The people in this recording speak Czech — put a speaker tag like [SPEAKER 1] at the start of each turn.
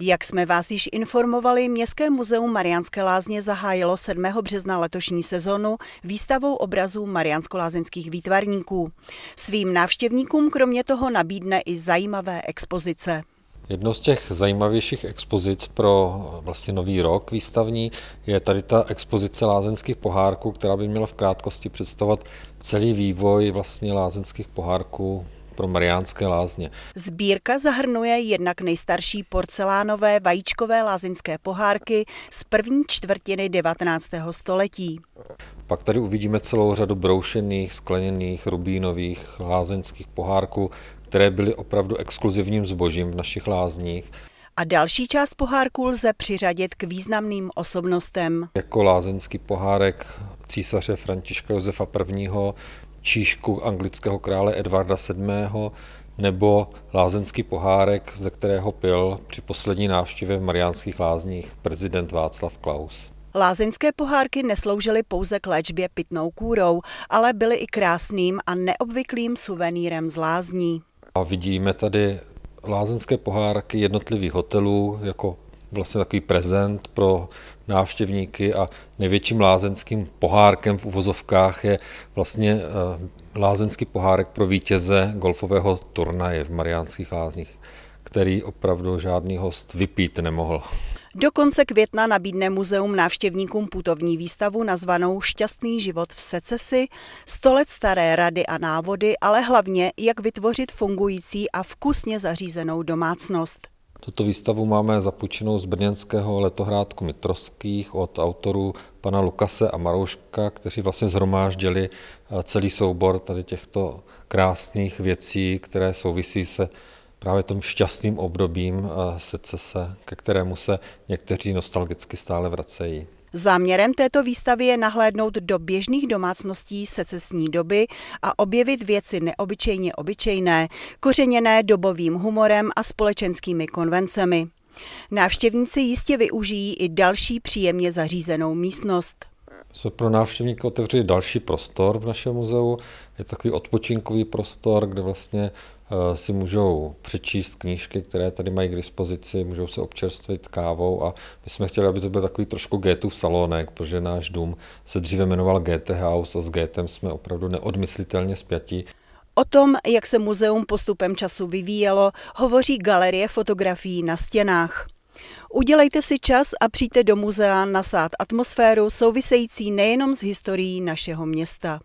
[SPEAKER 1] Jak jsme vás již informovali, Městské muzeum Mariánské lázně zahájilo 7. března letošní sezonu výstavou obrazů mariánsko-lázeňských výtvarníků. Svým návštěvníkům kromě toho nabídne i zajímavé expozice.
[SPEAKER 2] Jednou z těch zajímavějších expozic pro vlastně nový rok výstavní je tady ta expozice lázeňských pohárků, která by měla v krátkosti představovat celý vývoj vlastně lázeňských pohárků pro Mariánské lázně.
[SPEAKER 1] Sbírka zahrnuje jednak nejstarší porcelánové vajíčkové lázeňské pohárky z první čtvrtiny 19. století.
[SPEAKER 2] Pak tady uvidíme celou řadu broušených, skleněných, rubínových lázeňských pohárků, které byly opravdu exkluzivním zbožím v našich lázních.
[SPEAKER 1] A další část pohárků lze přiřadit k významným osobnostem.
[SPEAKER 2] Jako lázeňský pohárek císaře Františka Josefa I., číšku anglického krále Edvarda VII. nebo lázeňský pohárek, ze kterého pil při poslední návštěvě v Mariánských lázních prezident Václav Klaus.
[SPEAKER 1] Lázeňské pohárky nesloužily pouze k léčbě pitnou kůrou, ale byly i krásným a neobvyklým suvenýrem z lázní.
[SPEAKER 2] A vidíme tady lázeňské pohárky jednotlivých hotelů jako vlastně takový prezent pro návštěvníky a největším lázeňským pohárkem v uvozovkách je vlastně eh, lázeňský pohárek pro vítěze golfového turnaje v Mariánských lázních, který opravdu žádný host vypít nemohl.
[SPEAKER 1] Do konce května nabídne muzeum návštěvníkům putovní výstavu nazvanou Šťastný život v secesi, 100 let staré rady a návody, ale hlavně jak vytvořit fungující a vkusně zařízenou domácnost.
[SPEAKER 2] Tuto výstavu máme zapůjčenou z brněnského letohrádku Mitrovských od autorů pana Lukase a Marouška, kteří vlastně zhromáždili eh, celý soubor tady těchto krásných věcí, které souvisí se právě tím šťastným obdobím eh, secese, ke kterému se někteří nostalgicky stále vracejí.
[SPEAKER 1] Záměrem této výstavy je nahlédnout do běžných domácností secesní doby a objevit věci neobyčejně obyčejné, kořeněné dobovým humorem a společenskými konvencemi. Návštěvníci jistě využijí i další příjemně zařízenou místnost.
[SPEAKER 2] Jsme pro návštěvníky otevřeli další prostor v našem muzeu. Je takový odpočinkový prostor, kde vlastně si můžou přečíst knížky, které tady mají k dispozici, můžou se občerstvit kávou a my jsme chtěli, aby to byl takový trošku Gétův salonek, protože náš dům se dříve jmenoval GT House a s Gétem jsme opravdu neodmyslitelně spjatí.
[SPEAKER 1] O tom, jak se muzeum postupem času vyvíjelo, hovoří galerie fotografií na stěnách. Udělejte si čas a přijďte do muzea nasát atmosféru související nejenom s historií našeho města.